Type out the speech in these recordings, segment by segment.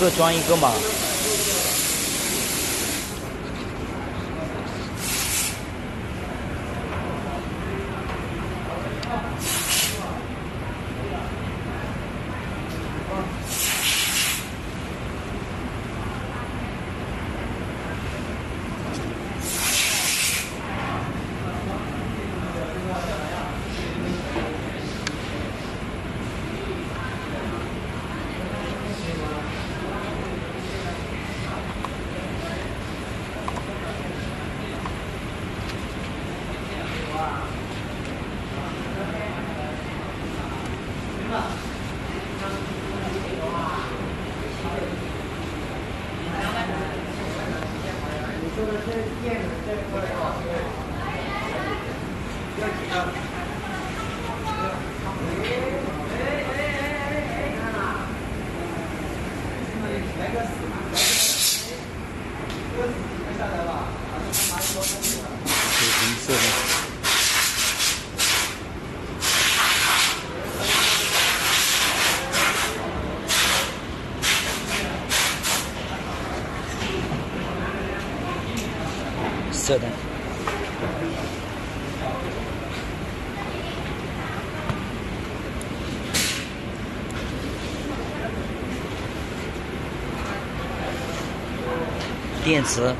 各装一个嘛。铁瓶色的。色的。电池。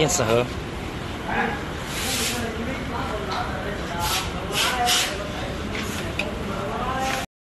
电池盒。